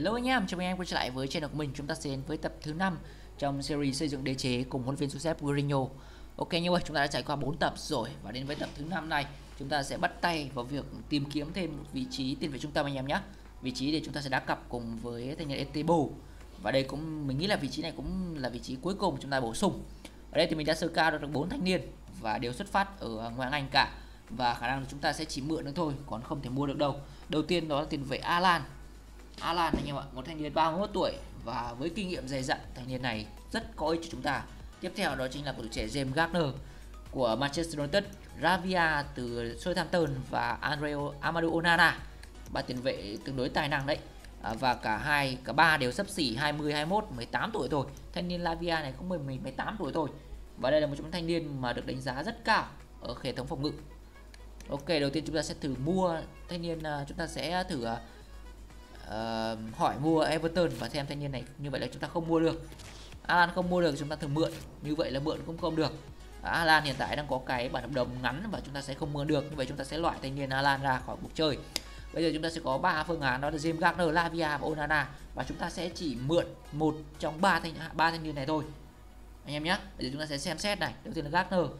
Hello anh em, chào mừng anh em quay trở lại với channel của mình. Chúng ta sẽ đến với tập thứ 5 trong series xây dựng đế chế cùng huấn luyện viên Josep Mourinho. Ok như vậy, chúng ta đã trải qua 4 tập rồi và đến với tập thứ 5 này, chúng ta sẽ bắt tay vào việc tìm kiếm thêm một vị trí tiền vệ trung tâm anh em nhé. Vị trí để chúng ta sẽ đá cặp cùng với thanh niên Etebo. Và đây cũng mình nghĩ là vị trí này cũng là vị trí cuối cùng chúng ta bổ sung. Ở đây thì mình đã sơ cao được 4 thanh niên và đều xuất phát ở ngoại Anh cả và khả năng chúng ta sẽ chỉ mượn được thôi còn không thể mua được đâu đầu tiên đó là tiền vệ Alan Alan anh em ạ một thanh niên 31 tuổi và với kinh nghiệm dày dặn thanh niên này rất có ích cho chúng ta. Tiếp theo đó chính là cầu thủ trẻ James Gardner của Manchester United Ravia từ Southampton và Andreo Amadou Onana. Ba tiền vệ tương đối tài năng đấy. À, và cả hai cả ba đều sắp xỉ 20 21 18 tuổi thôi. Thanh niên Lavia này cũng 10 18 tuổi thôi. Và đây là một trong những thanh niên mà được đánh giá rất cao ở hệ thống phòng ngự. Ok đầu tiên chúng ta sẽ thử mua. Thanh niên à, chúng ta sẽ thử à, uh, hỏi mua Everton và xem thanh niên này như vậy là chúng ta không mua được. Alan không mua được chúng ta thử mượn. Như vậy là mượn cũng không được. Alan hiện tại đang có cái bản hợp đồng ngắn và chúng ta sẽ không mượn được. Như vậy chúng ta sẽ loại thanh niên Alan ra khỏi cuộc chơi. Bây giờ chúng ta sẽ có ba phương án đó là James Gardner, Lavia và Onana. Và chúng ta sẽ chỉ mượn một trong ba thanh à, ba thanh niên này thôi. Anh em nhé. Bây giờ chúng ta sẽ xem xét này. Đầu tiên là Gardner.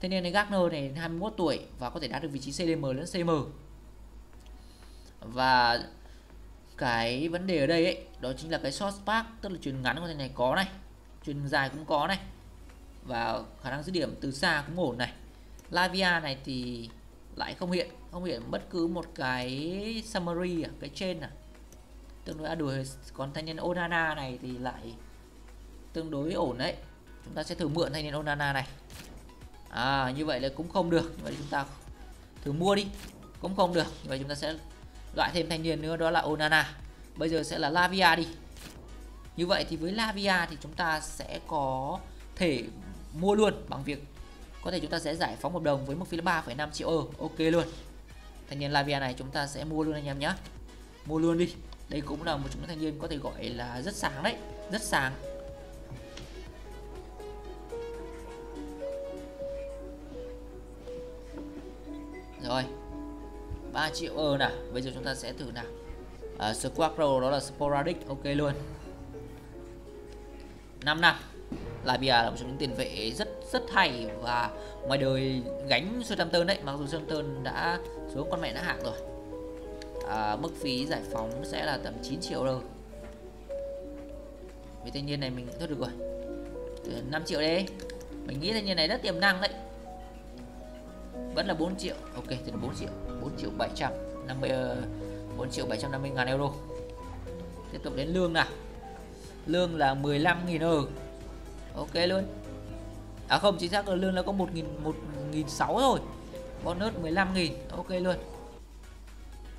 Thanh niên này Gardner này 21 tuổi và có thể đạt được vị trí CDM lẫn CM. Và cái vấn đề ở đây ấy, đó chính là cái short spark tức là truyền ngắn của thằng này có này, truyền dài cũng có này. Và khả năng dứt điểm từ xa cũng ổn này. Lavia này thì lại không hiện, không hiện bất cứ một cái summary à, cái trên à. Tương đối đuổi còn thanh niên Onana này thì lại tương đối ổn đấy. Chúng ta sẽ thử mượn thanh niên Onana này à, như vậy là cũng không được như vậy chúng ta thử mua đi cũng không được như vậy chúng ta sẽ loại thêm thanh niên nữa đó là Onana. Bây giờ sẽ là Lavia đi. Như vậy thì với Lavia thì chúng ta sẽ có thể mua luôn bằng việc có thể chúng ta sẽ giải phóng hợp đồng với mức phí là 3,5 triệu. Euro ok luôn. Thanh niên Lavia này chúng ta sẽ mua luôn anh em nhé mua luôn đi. Đây cũng là một chúng thanh niên có thể gọi là rất sáng đấy. Rất sáng. Rồi. 3 triệu ơ nào. Bây giờ chúng ta sẽ thử nào. À, Squawk đó là Sporadic Ok luôn. 5 năm. Labia là một trong những tiền vệ rất rất hay và ngoài đời gánh Southampton đấy mặc dù Southampton đã xuống con mẹ đã hạng rồi. À, mức phí giải phóng sẽ là tầm 9 triệu đâu vì thanh niên này mình thôi được rồi. Ờ, 5 triệu đấy mình nghĩ thanh niên này rất tiềm năng đấy vẫn là 4 triệu. Ok, thì là 4 triệu. 4 triệu 750 4 ờ, triệu 750 ngàn euro. Tiếp tục đến lương nào. Lương là 15.000 euro. Ok luôn. À không, chính xác là lương là có 1.000 1.600 thôi. Bonus 15.000 ok luôn.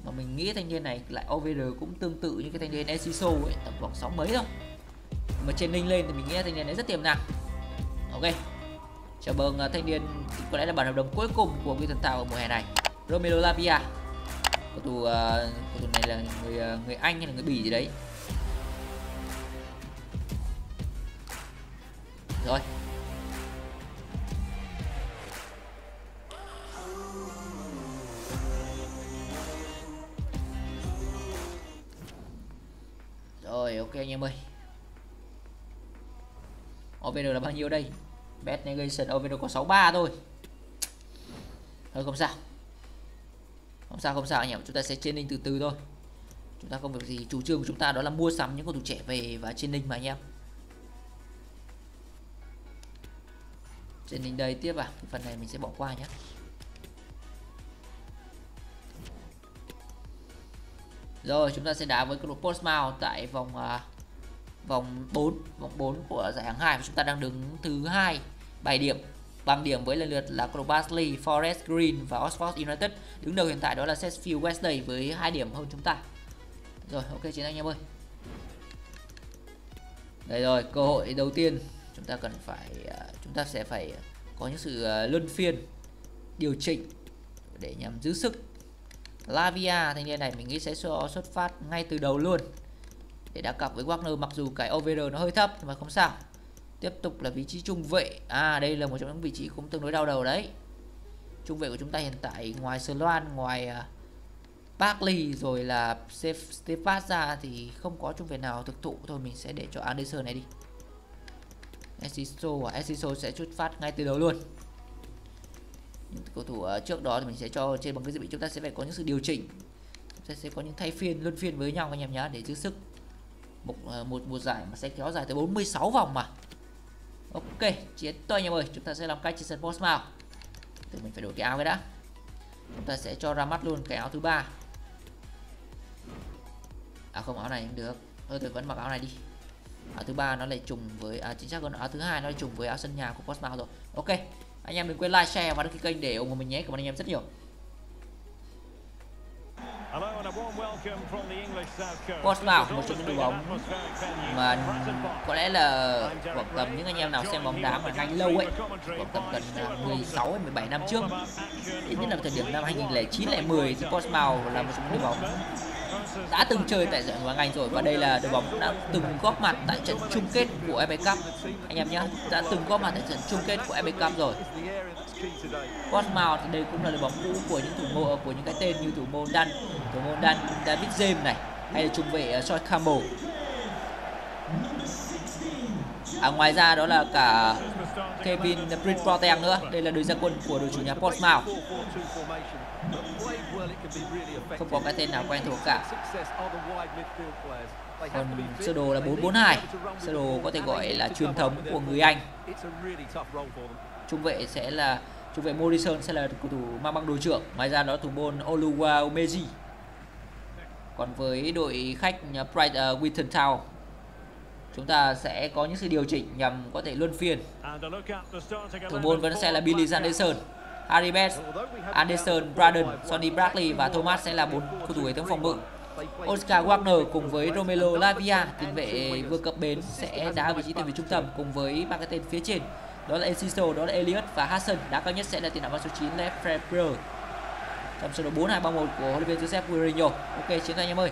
Mà mình nghĩ thanh niên này lại OVR cũng tương tự như cái thanh niên Esiso ấy, tầm khoảng 6 mấy thôi. Mà trên ninh lên thì mình nghĩ thanh niên này rất tiềm năng. Ok. Chào mừng à, thanh niên có lẽ là bản hợp đồng cuối cùng của người Thần Thao ở mùa hè này. Romelu Lavia. Cầu thủ uh, à, cầu thủ này là người à, người Anh hay là người Bỉ gì đấy. Rồi. Rồi ok anh em ơi. OVN là bao nhiêu đây? Bet negation over có 63 thôi. Thôi không sao. Không sao không sao anh em chúng ta sẽ training từ từ thôi. Chúng ta không việc gì chủ trương của chúng ta đó là mua sắm những cầu thủ trẻ về và training mà anh em. Training đây tiếp à cái phần này mình sẽ bỏ qua nhé rồi chúng ta sẽ đá với câu lạc bộ Portsmouth tại vòng uh, vòng 4 vòng 4 của giải hạng 2 và chúng ta đang đứng thứ hai. 7 điểm bằng điểm với lần lượt là câu Barnsley, Forest Green và Oxford United. Đứng đầu hiện tại đó là Sheffield Wednesday với 2 điểm hơn chúng ta. Rồi, ok chiến anh em ơi. Đây rồi, cơ hội đầu tiên chúng ta cần phải à, chúng ta sẽ phải có những sự à, luân phiên điều chỉnh để nhằm giữ sức. Lavia thanh niên này mình nghĩ sẽ xuất phát ngay từ đầu luôn để đá cặp với Wagner mặc dù cái OVR nó hơi thấp nhưng mà không sao tiếp tục là vị trí trung vệ. À đây là một trong những vị trí cũng tương đối đau đầu đấy. Trung vệ của chúng ta hiện tại ngoài Sơ Loan ngoài uh, Barkley rồi là Stephens ra thì không có trung vệ nào thực thụ. Thôi mình sẽ để cho Anderson này đi. Esiso à Esiso sẽ chút phát ngay từ đầu luôn. Những cầu thủ trước đó thì mình sẽ cho trên bằng cái dự bị chúng ta sẽ phải có những sự điều chỉnh. Chúng ta sẽ có những thay phiên luân phiên với nhau anh em nhá để giữ sức. Một một một mùa giải mà sẽ kéo dài tới 46 vòng mà ok chiến tôi anh em ơi chúng ta sẽ làm cách chiến sân màu thì mình phải đổi cái áo cái đã. Chúng ta sẽ cho ra mắt luôn cái áo thứ ba. À không áo này cũng được. Thôi tôi vẫn mặc áo này đi. Áo thứ ba nó lại trùng với à, chính xác hơn áo thứ hai nó lại trùng với áo sân nhà của Portsmouth rồi. Ok anh em đừng quên like share và đăng ký kênh để ủng hộ mình nhé. Cảm ơn anh em rất nhiều. Portsmouth một trong những đội bóng mà có lẽ là khoảng tầm những anh em nào xem bóng đá mà nhanh lâu ấy khoảng tầm gần 16 hay 17 năm trước. Ít nhất là thời điểm năm 2009 lại 10 thì Portsmouth là một trong những đội bóng đã từng chơi tại giải Ngoại Anh rồi và đây là đội bóng đã từng góp mặt tại trận chung kết của FA Cup. Anh em nhé đã từng góp mặt tại trận chung kết của FA Cup rồi. Portsmouth thì đây cũng là đội bóng cũ của những thủ môn của những cái tên như thủ môn Dan thủ môn Dan David James này hay là trung vệ ờ, uh, Joy Campbell. À, ngoài ra đó là cả Kevin Prince Boateng nữa. Đây là đội gia quân của đội chủ nhà Portsmouth. Không có cái tên nào quen thuộc cả. Còn sơ đồ là 442 sơ đồ có thể gọi là truyền thống của người Anh. Trung vệ sẽ là trung vệ Morrison sẽ là cầu thủ mang băng đội trưởng. Ngoài ra đó thủ môn Oluwa Omeji còn với đội khách Bright uh, à, Witton Town chúng ta sẽ có những sự điều chỉnh nhằm có thể luân phiên thủ môn vẫn sẽ là Billy Anderson Harry Betts, Anderson, Braden, Sonny Bradley và Thomas sẽ là bốn cầu thủ hệ thống phòng ngự. Oscar Wagner cùng với Romelo Lavia, tiền vệ vừa cập bến sẽ đá vị trí tiền vệ trung tâm cùng với ba cái tên phía trên. Đó là Enciso, đó là Elliot và Hassan. Đá cao nhất sẽ là tiền đạo số 9 Lefebvre. Trong sơ đồ 4 2 3 1 của huấn luyện viên Joseph Mourinho. Ok, chiến anh em ơi.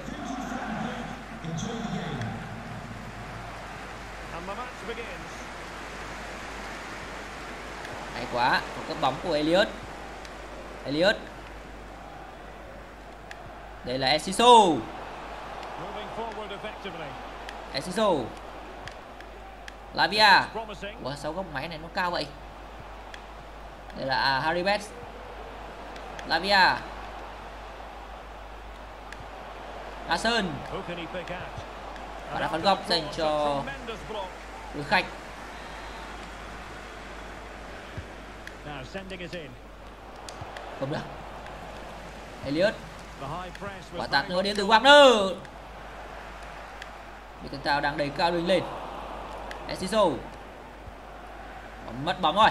hay quá. Một cắt bóng của Elliot. Elliot. Đây là Esiso Esiso Lavia. Ủa sao góc máy này nó cao vậy? Đây là à, Harry Betts Lavia. Asen và đã phán góc dành cho đối khách Không được. Elliot. Quả tạt nữa đến từ Wagner. Bị tân tao đang đẩy cao đường lên. Esiso Mất bóng rồi.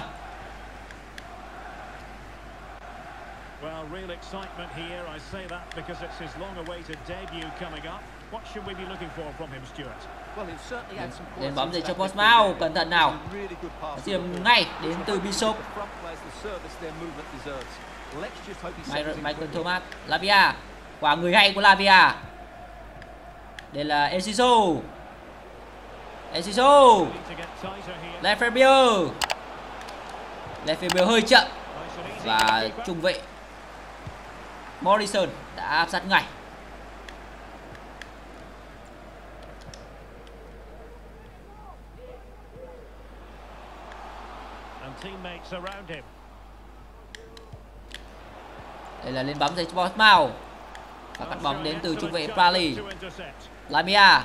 Well, real excitement here. I say that because it's his long-awaited debut coming up. What should we be looking for from him, Stuart? Lên bóng dành cho Portsmouth, cẩn thận nào. Điểm ngay đến từ Bishop. Michael Thomas, Lavia. Quả người hay của Lavia. Đây là Enciso. Enciso. Lefebvre. Lefebvre hơi chậm và trung vệ Morrison đã áp sát ngay Đây là lên bóng dành cho Bournemouth Và cắt bóng đến từ trung vệ Prali Lamia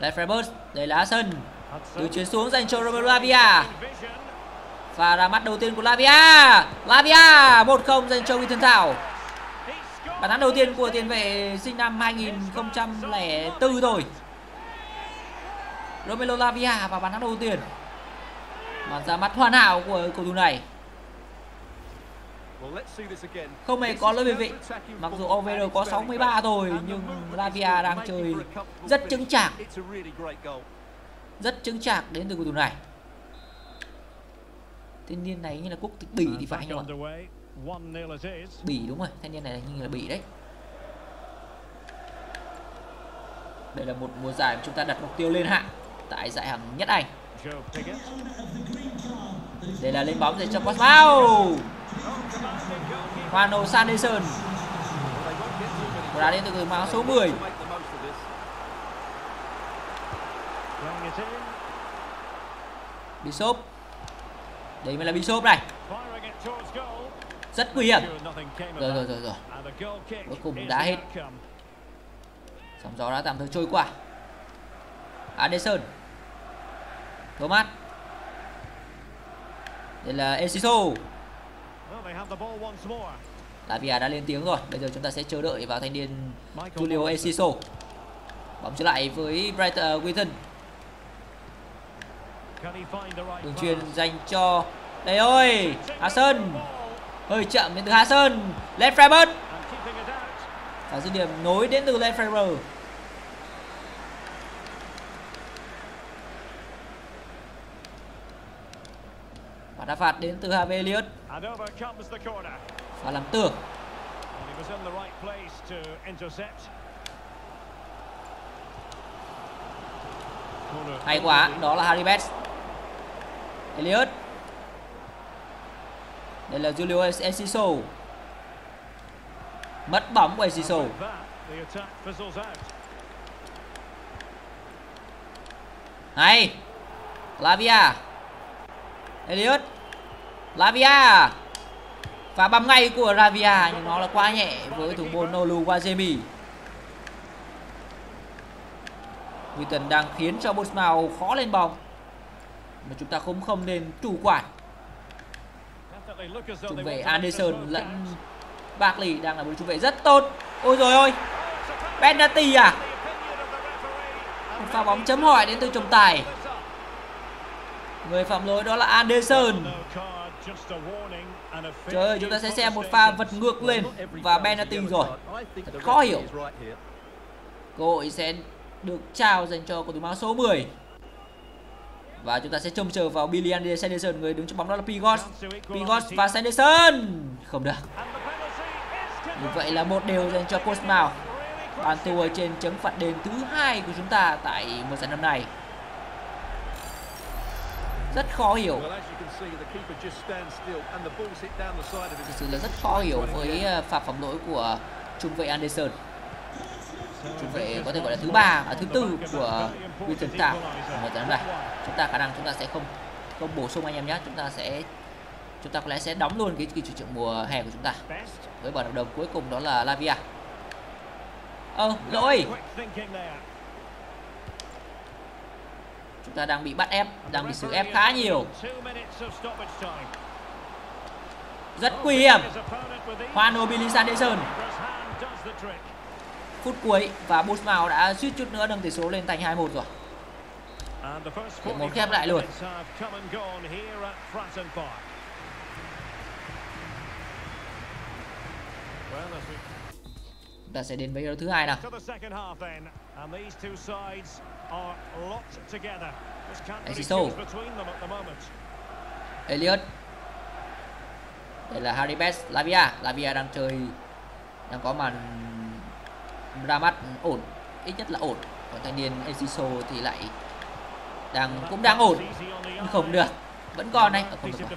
Lefebvre Đây là Asen Từ chuyển xuống dành cho Romero Lavia. Và ra mắt đầu tiên của Lavia. Lavia 1-0 dành cho Witton Thảo, Bàn thắng đầu tiên của tiền vệ sinh năm 2004 rồi. Romelo Lavia và bàn thắng đầu tiên. Màn ra mắt hoàn hảo của cầu thủ này. Không hề có lỗi về vị. Mặc dù OVR có 63 rồi Nhưng Lavia đang chơi rất chứng chạc. Rất chứng chạc đến từ cầu thủ này. Thanh niên này như là quốc tịch Bỉ thì phải anh ạ. Bỉ đúng rồi Thanh niên này như là Bỉ đấy. Đây là một mùa giải mà chúng ta đặt mục tiêu lên hạng Tại giải hạng nhất Anh đây là lên bóng để cho Portsmouth Juano Sanderson. Đá đến từ người áo số 10 Bishop. Đấy mới là Bishop này. Rất nguy hiểm. Rồi rồi rồi rồi. Cuối cùng đã hết. Sóng gió đã tạm thời trôi qua. Anderson, Thomas. Đây là Esiso Lavia đã lên tiếng rồi. Bây giờ chúng ta sẽ chờ đợi vào thanh niên Julio Esiso Bóng trở lại với Bright ờ, uh, Witton Đường truyền dành cho Đây ơi Hassan Hơi chậm đến từ Hassan Led Freiburg Và dứt điểm nối đến từ Led Freiburg Và đá phạt đến từ Elliott. Và làm tường. Hay quá, đó là Harry Betts. Elliot Đây là Julio Enciso. Mất bóng của Enciso. Hay. Lavia. Elliot Lavia. Và bấm ngay của Lavia, Nhưng nó là quá nhẹ với thủ môn Nolu Wajemi Newton đang khiến cho Bournemouth khó lên bóng, mà chúng ta cũng không nên chủ quản trung vệ Anderson lẫn Barkley đang là một trung vệ rất tốt. Ôi rồi ôi, penalty à? Một pha bóng chấm hỏi đến từ trọng tài. Người phạm lỗi đó là Anderson trời ơi chúng ta sẽ xem một pha vật ngược lên và penalty rồi. thật khó hiểu. cơ hội sẽ được trao dành cho cầu thủ áo số 10 và chúng ta sẽ trông chờ vào Billy Sanderson người đứng trong bóng đó là Pigos. Pigos và Sanderson! Không được. Như vậy là một đều dành cho Portsmouth. Bàn thua trên chấm phạt đền thứ hai của chúng ta tại mùa giải năm nay rất khó hiểu. Thực sự là rất khó hiểu với ờ, phạm phạm lỗi của trung vệ Anderson. Trung vệ có thể gọi là thứ ba à, thứ tư của Wilton Town ở trận này. Chúng ta khả năng chúng ta sẽ không không bổ sung anh em nhé. Chúng ta sẽ chúng ta có lẽ sẽ đóng luôn cái kỳ chủ trưởng mùa hè của chúng ta. Với bản hợp đồng cuối cùng đó là Lavia. Ơ ờ, lỗi chúng ta đang bị bắt ép, đang bị xử ép khá nhiều rất nguy hiểm Juan Billy Sanderson phút cuối và Bournemouth đã suýt chút nữa nâng tỷ số lên thành 2-1 rồi. Hiệp một khép lại luôn. Chúng ta sẽ đến với thứ hai nào. Exiso. Elliot. Đây là Harry Best, Lavia. Lavia đang chơi đang có màn ra mắt ổn ít nhất là ổn còn thanh niên Eziso thì lại đang cũng đang ổn nhưng không được vẫn còn này không được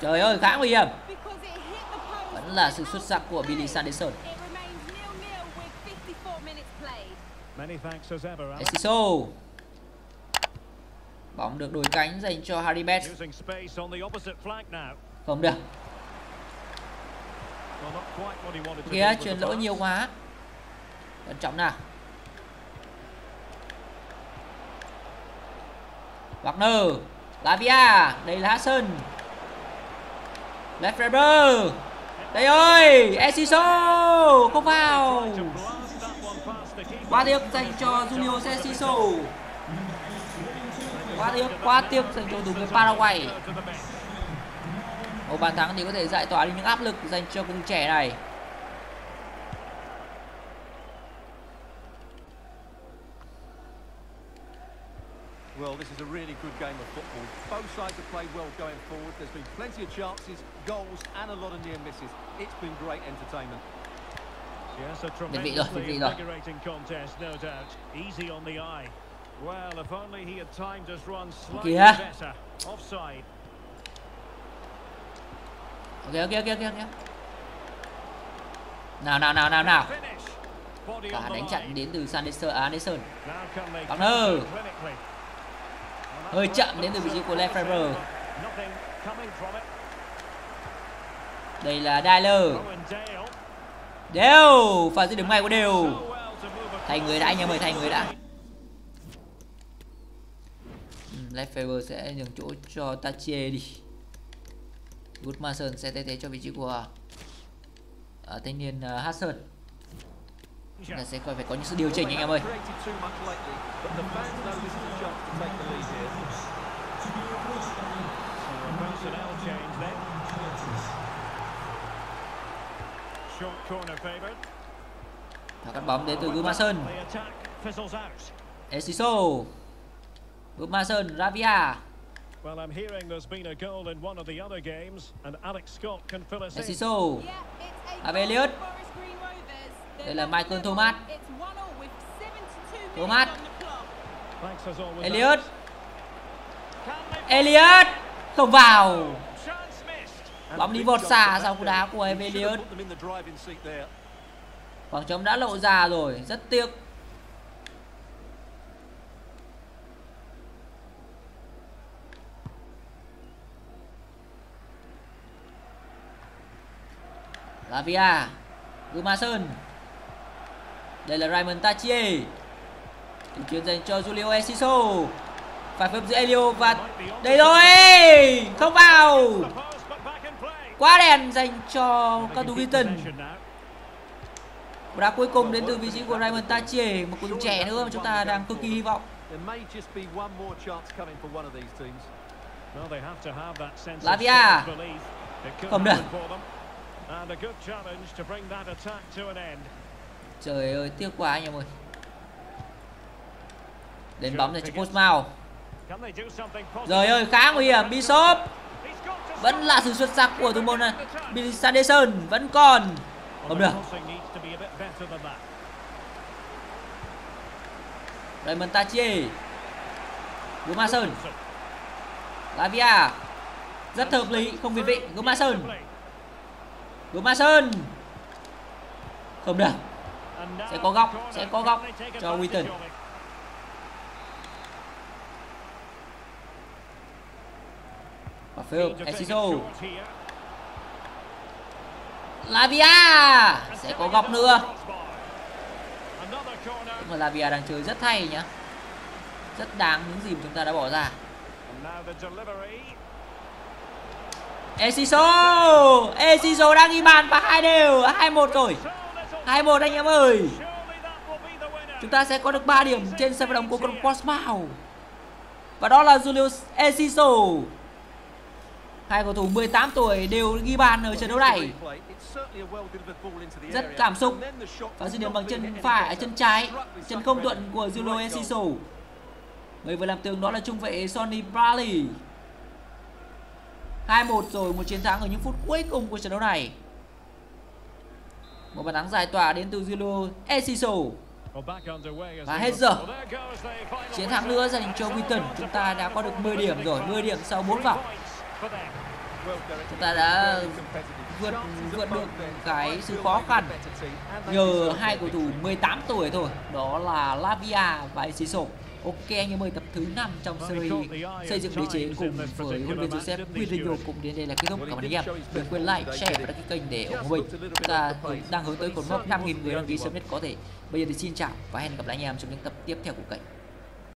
Trời ơi khá nguy hiểm. Vẫn là sự xuất sắc của Billy Sanderson. Esiso Bóng được đổi cánh dành cho Harry Betts Không được. Kia chuyển lỗi nhiều quá. Cẩn trọng nào. Wagner Lavia Đây là Hassan Lefebvre Đây ơi Esiso Không vào. Quá tiếc dành cho Julio Esiso quá tiếc quá tiếc dành cho thủ môn Paraguay. Một bàn thắng thì có thể giải tỏa đi những áp lực dành cho cung trẻ này. Well, this is a really good game of football. Both sides have played well going forward. There's been plenty of chances, goals, and a lot of near misses. It's been great entertainment. Yes, a vị rồi, vị tremendously rồi. invigorating contest, no doubt. Easy on the eye. Well, if only he had timed his run slightly Kìa. better. Offside. ok ok ok ok ok nào nào nào nào nào Finish. Body cả on the đánh chặn đến từ Sanderson à, Anderson Now can they Bằng counter nơ. Hơi chậm đến từ vị trí của Lefebvre đây là Dyler. Đều! Pha dứt điểm ngay của đều. Thay người đã anh em ơi thay người đã. Ừ, Lefebvre sẽ nhường chỗ cho Tachie đi. Goodmanson sẽ thay thế cho vị trí của uh, thanh niên à, uh, Hudson Ta sẽ phải có những sự điều chỉnh anh em ơi. Và cắt bóng đến từ out. Esiso Goodmanson Ravia. Well, I'm hearing there's been a goal in one of the other games, and Alex Scott can fill us in. Esiso Yeah, đây là Michael Thomas. Thomas. Elliot Elliot không vào Bóng đi vọt xa sau cú đá của He Elliot. khoảng trống đã lộ ra rồi, rất tiếc Lavia, Gumason đây là Raymond Tachie Tình chuyển dành cho Julio Enciso. Phải phối giữa Elio và đây rồi không vào. Quá đèn dành cho now. Cú đá cuối cùng đến từ vị trí của Raymond Tachie một cầu thủ trẻ nữa mà chúng ta đang cực kỳ hy vọng. Lavia. Không được. Trời ơi, tiếc quá anh em ơi. Đến bóng dành cho something positive? Trời ơi, khá nguy hiểm. Bishop vẫn là sự xuất sắc của thủ môn này. Billy Sanderson vẫn còn. Không được. Raymond Tachie. Gumason. Lavia. Rất hợp lý, không việt vị. Gumason. Gumason. Không được sẽ có góc, sẽ có góc cho Witten. Và phối hợp Esiso Lavia! Sẽ có góc nữa. Đúng là Lavia đang chơi rất hay nhá. Rất đáng những gì mà chúng ta đã bỏ ra. Esiso Esiso đang ghi bàn và hai đều, hai một rồi. Little. 2-1 anh em ơi. Chúng ta sẽ có được 3 điểm trên sân vận động của club Portsmouth Và đó là Julius Esiso Hai cầu thủ 18 tuổi đều ghi bàn ở trận đấu này. Rất cảm xúc Và dứt điểm bằng chân phải, chân trái Chân không thuận của Julio. Esiso Người vừa làm tường đó là trung vệ Sonny Bradley. 2-1 rồi, một chiến thắng ở những phút cuối cùng của trận đấu này Một bàn thắng giải tỏa đến từ Julio Esiso Và hết giờ. Chiến thắng nữa dành cho Wheaton Chúng ta đã có được 10 điểm rồi 10 điểm sau 4 vòng. Chúng ta đã vượt vượt được cái sự khó khăn nhờ hai cầu thủ 18 tuổi thôi đó là Lavia và Esiso Ok anh em ơi tập thứ 5 trong series xây dựng đế chế cùng với huấn luyện viên Joseph Mourinho cũng đến đây là kết thúc. Cảm ơn anh em. Đừng quên like share và đăng ký kênh để ủng hộ mình. Chúng ta đang hướng tới cột mốc 5.000 người đăng ký sớm nhất có thể. Bây giờ thì xin chào và hẹn gặp lại anh em trong những tập tiếp theo của kênh